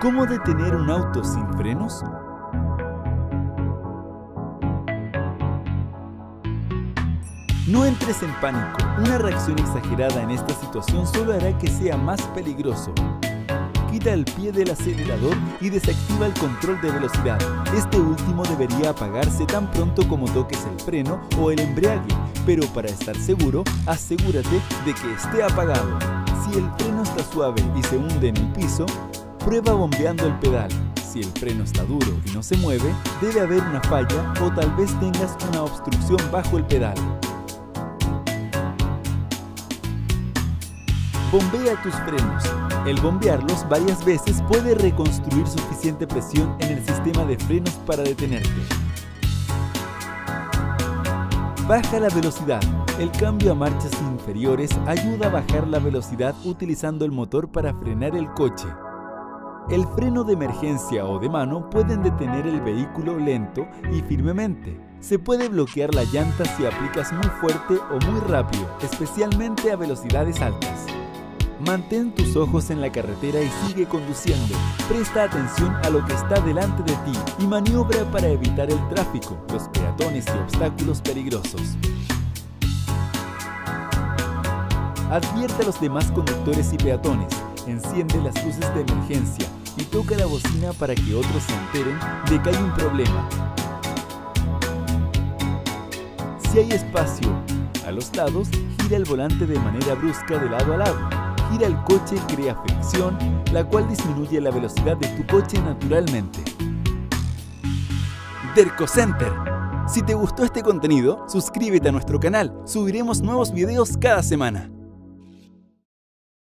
¿Cómo detener un auto sin frenos? No entres en pánico. Una reacción exagerada en esta situación solo hará que sea más peligroso. Quita el pie del acelerador y desactiva el control de velocidad. Este último debería apagarse tan pronto como toques el freno o el embrague, pero para estar seguro, asegúrate de que esté apagado. Si el freno está suave y se hunde en el piso, prueba bombeando el pedal. Si el freno está duro y no se mueve, debe haber una falla o tal vez tengas una obstrucción bajo el pedal. Bombea tus frenos. El bombearlos varias veces puede reconstruir suficiente presión en el sistema de frenos para detenerte. Baja la velocidad. El cambio a marchas inferiores ayuda a bajar la velocidad utilizando el motor para frenar el coche. El freno de emergencia o de mano pueden detener el vehículo lento y firmemente. Se puede bloquear la llanta si aplicas muy fuerte o muy rápido, especialmente a velocidades altas. Mantén tus ojos en la carretera y sigue conduciendo. Presta atención a lo que está delante de ti y maniobra para evitar el tráfico, los peatones y obstáculos peligrosos. Advierte a los demás conductores y peatones. Enciende las luces de emergencia y toca la bocina para que otros se enteren de que hay un problema. Si hay espacio a los lados, gira el volante de manera brusca de lado a lado gira el coche crea fricción, la cual disminuye la velocidad de tu coche naturalmente. Derco Center. Si te gustó este contenido, suscríbete a nuestro canal. Subiremos nuevos videos cada semana.